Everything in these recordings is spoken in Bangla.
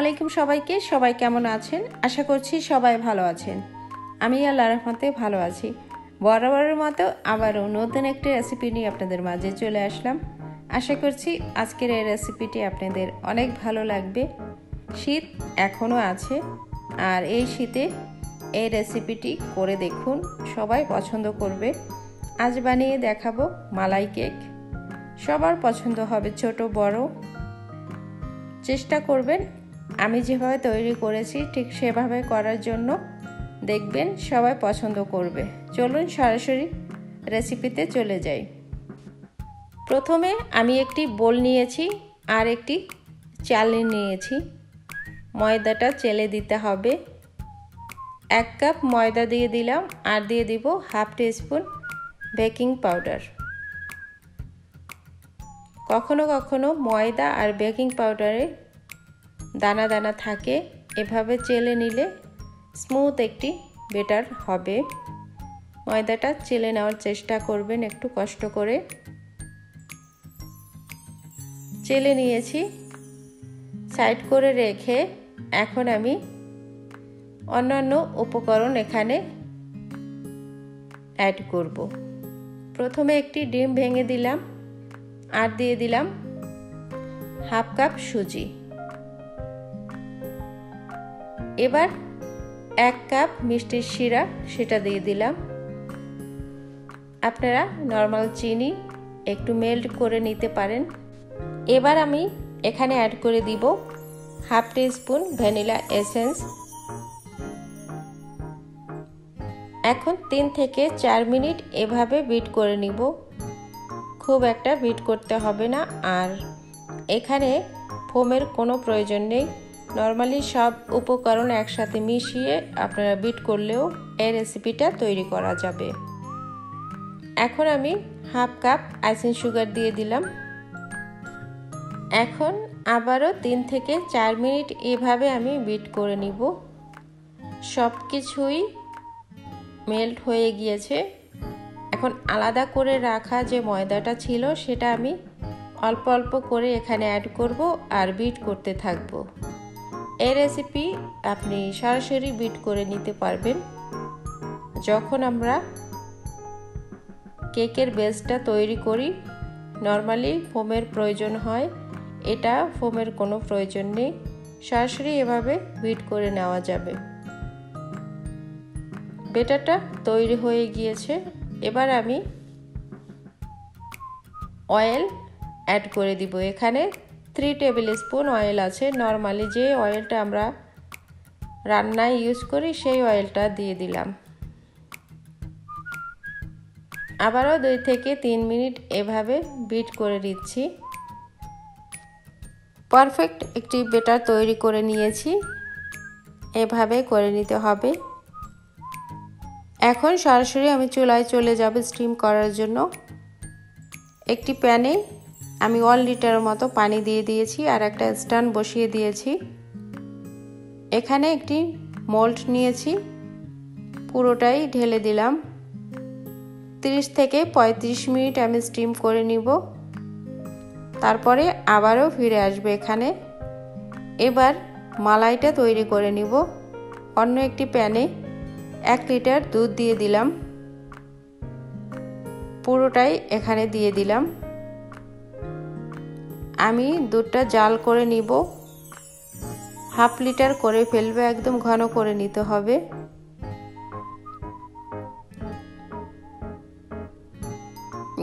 আলাইকুম সবাইকে। সবাই কেমন আছেন? আশা করছি সবাই ভালো আছেন। আমি আল্লাহ রহমতে ভালো আছি। বরাবরের মতো আবারও নতুন একটি রেসিপি নিয়ে আপনাদের মাঝে চলে আসলাম। আশা করছি আজকের এই রেসিপিটি আপনাদের অনেক ভালো লাগবে। শীত এখনও আছে। আর এই শীতে এই রেসিপিটি করে দেখুন। সবাই পছন্দ করবে। আজ বানিয়ে দেখাবো মালাই কেক। সবার পছন্দ হবে ছোট, বড়। চেষ্টা করবেন আমি যেভাবে তৈরি করেছি, ঠিক সেভাবে করার জন্য দেখবেন সবাই পছন্দ করবে। চলুন সরাসরি রেসিপিতে চলে যাই। প্রথমে আমি একটি বোল নিয়েছি আর একটি চালনি নিয়েছি। ময়দাটা চেলে দিতে হবে। এক কাপ ময়দা দিয়ে দিলাম আর দিয়ে দিব হাফ স্পুন বেকিং পাউডার। কখনো কখনো ময়দা আর বেকিং পাউডারে দানা দানা থাকে, এভাবে চেলে নিলে স্মুথ একটি বেটার হবে। ময়দাটা চেলে নেওয়ার চেষ্টা করবেন একটু কষ্ট করে। চেলে নিয়েছি। সাইড করে রেখে এখন আমি অন্যান্য উপকরণ এখানে অ্যাড করব। প্রথমে একটি ডিম ভেঙে দিলাম, আর দিয়ে দিলাম হাফ কাপ সুজি। এবার এক কাপ মিষ্টির শিরা সেটা দিয়ে দিলাম। আপনারা নর্মাল চিনি একটু মেল্ট করে নিতে পারেন। এবার আমি এখানে অ্যাড করে দিব half teaspoon vanilla essence এখন তিন থেকে চার মিনিট এভাবে বিট করে নিব। খুব একটা বিট করতে হবে না আর এখানে ফোমের কোনো প্রয়োজন নেই। নর্মালি সব উপকরণ একসাথে মিশিয়ে আপনারা বিট করলেও এই রেসিপিটা তৈরি করা যাবে। এখন আমি হাফ কাপ আইসিং সুগার দিয়ে দিলাম। এখন আবারও তিন থেকে চার মিনিট এভাবে আমি বিট করে নিব। সব কিছুই মেল্ট হয়ে গিয়েছে। এখন আলাদা করে রাখা যে ময়দাটা ছিল সেটা আমি অল্প অল্প করে এখানে অ্যাড করব আর বিট করতে থাকব। এই রেসিপি আপনি সরাসরি বিট করে নিতে পারবেন। যখন আমরা কেকের বেসটা তৈরি করি নর্মালি ফোমের প্রয়োজন হয়। এটা ফোমের কোনো প্রয়োজন নেই। সরাসরি এভাবে বিট করে নেওয়া যাবে। বেটারটা তৈরি হয়ে গিয়েছে। এবার আমি অয়েল অ্যাড করে দিব। এখানে থ্রি টেবিল স্পুন অয়েল আছে। নর্মালি যে অয়েলটা আমরা রান্নায় ইউজ করি, সেই অয়েলটা দিয়ে দিলাম। আবারও দুই থেকে তিন মিনিট এভাবে বিট করে দিচ্ছি পারফেক্ট একটি বেটার তৈরি করে নিয়েছি। এভাবে করে নিতে হবে। এখন সরাসরি আমি চুলায় চলে যাব স্টিম করার জন্য। একটি প্যানে আমি ওয়ান লিটারের মতো পানি দিয়ে দিয়েছি আর একটা স্ট্যান্ড বসিয়ে দিয়েছি। এখানে একটি মোল্ড নিয়েছি। পুরোটাই ঢেলে দিলাম। 30 থেকে ৩৫ মিনিট আমি স্টিম করে নিব। তারপরে আবারও ফিরে আসবে এখানে। এবার মালাইটা তৈরি করে নিব। অন্য একটি প্যানে এক লিটার দুধ দিয়ে দিলাম। পুরোটাই এখানে দিয়ে দিলাম। আমি দুধটা জাল করে নিব। হাফ লিটার করে ফেলবে, একদম ঘন করে নিতে হবে।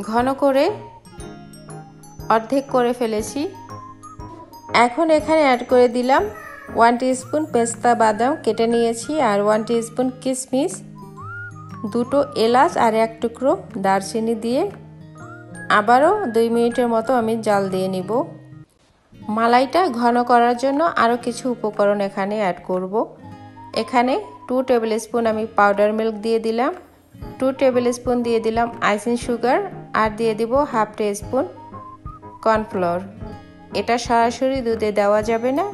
ঘন করে অর্ধেক করে ফেলেছি। এখন এখানে অ্যাড করে দিলাম ওয়ান স্পুন পেস্তা বাদাম কেটে নিয়েছি আর ওয়ান স্পুন কিশমিশ দুটো এলাচ আর এক টুকরো দারচিনি দিয়ে আবারও দুই মিনিটের মতো আমি জাল দিয়ে নিব। মালাইটা ঘন করার জন্য আরও কিছু উপকরণ এখানে অ্যাড করব। এখানে টু টেবিল স্পুন আমি পাউডার মিল্ক দিয়ে দিলাম। টু টেবিল স্পুন দিয়ে দিলাম আইসিং সুগার আর দিয়ে দিব হাফ টি স্পুন কর্নফ্লোর। এটা সরাসরি দুধে দেওয়া যাবে না।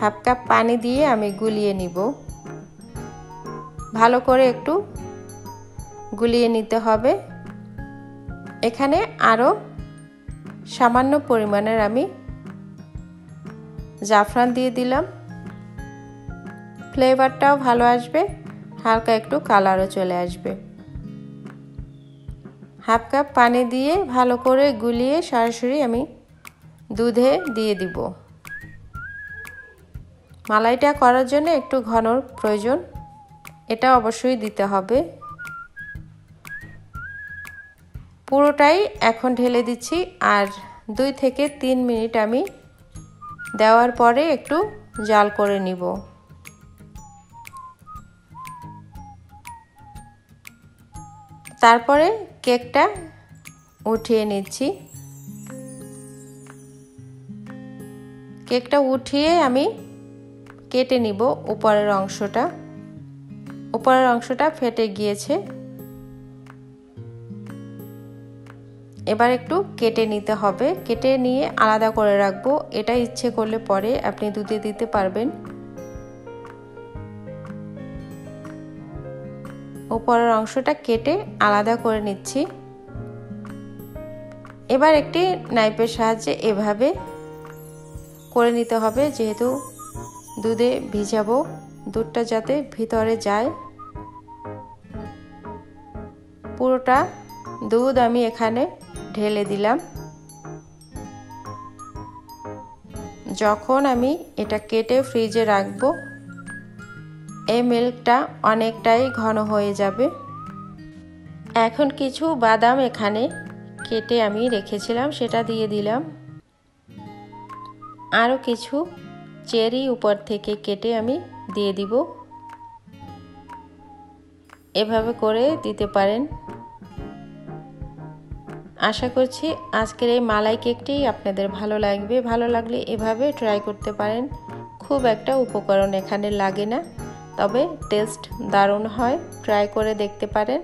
হাফ কাপ পানি দিয়ে আমি গুলিয়ে নিব। ভালো করে একটু গুলিয়ে নিতে হবে। এখানে আরও সামান্য পরিমাণের আমি জাফরান দিয়ে দিলাম। ফ্লেভারটাও ভালো আসবে, হালকা একটু কালারও চলে আসবে। হাফ কাপ পানি দিয়ে ভালো করে গুলিয়ে সরাসরি আমি দুধে দিয়ে দিব। মালাইটা করার জন্য একটু ঘনর প্রয়োজন, এটা অবশ্যই দিতে হবে। পুরোটাই এখন ঢেলে দিচ্ছি আর দুই থেকে তিন মিনিট আমি দেওয়ার পরে একটু জাল করে নিব। তারপরে কেকটা উঠিয়ে নিচ্ছি। কেকটা উঠিয়ে আমি কেটে নিব উপরের অংশটা। উপরের অংশটা ফেটে গিয়েছে। এবার একটু কেটে নিতে হবে। কেটে নিয়ে আলাদা করে রাখব। এটা ইচ্ছে করলে পরে আপনি দুধে দিতে পারবেন। ওপরের অংশটা কেটে আলাদা করে নিচ্ছি। এবার একটি নাইপের সাহায্যে এভাবে করে নিতে হবে, যেহেতু দুধে ভিজাবো। দুধটা যাতে ভিতরে যায়। পুরোটা দুধ আমি এখানে ঢেলে দিলাম। যখন আমি এটা কেটে ফ্রিজে রাখব, এই মিল্কটা অনেকটাই ঘন হয়ে যাবে। এখন কিছু বাদাম এখানে কেটে আমি রেখেছিলাম, সেটা দিয়ে দিলাম। আরও কিছু চেরি উপর থেকে কেটে আমি দিয়ে দিব। এভাবে করে দিতে পারেন। আশা করছি আজকের এই মালাই কেকটি আপনাদের ভালো লাগবে। ভালো লাগলে এভাবে ট্রাই করতে পারেন। খুব একটা উপকরণ এখানে লাগে না, তবে টেস্ট দারুণ হয় ট্রাই করে দেখতে পারেন।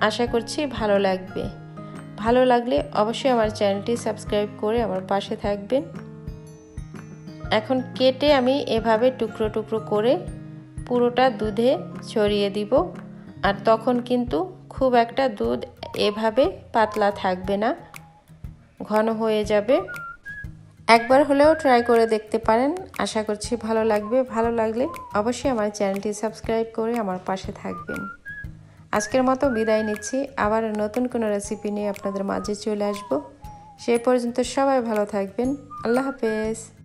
আশা করছি ভালো লাগবে। ভালো লাগলে অবশ্যই আমার চ্যানেলটি সাবস্ক্রাইব করে আমার পাশে থাকবেন। এখন কেটে আমি এভাবে টুকরো টুকরো করে পুরোটা দুধে ছড়িয়ে দিব। আর তখন কিন্তু খুব একটা দুধ এভাবে পাতলা থাকবে না। ঘন হয়ে যাবে। একবার হলেও ট্রাই করে দেখতে পারেন। আশা করছি ভালো লাগবে। ভালো লাগলে অবশ্যই আমার চ্যানেলটি সাবস্ক্রাইব করে আমার পাশে থাকবেন। আজকের মতো বিদায় নিচ্ছি। আবার নতুন কোনো রেসিপি নিয়ে আপনাদের মাঝে চলে আসব। সেই পর্যন্ত সবাই ভালো থাকবেন। আল্লাহ হাফেজ।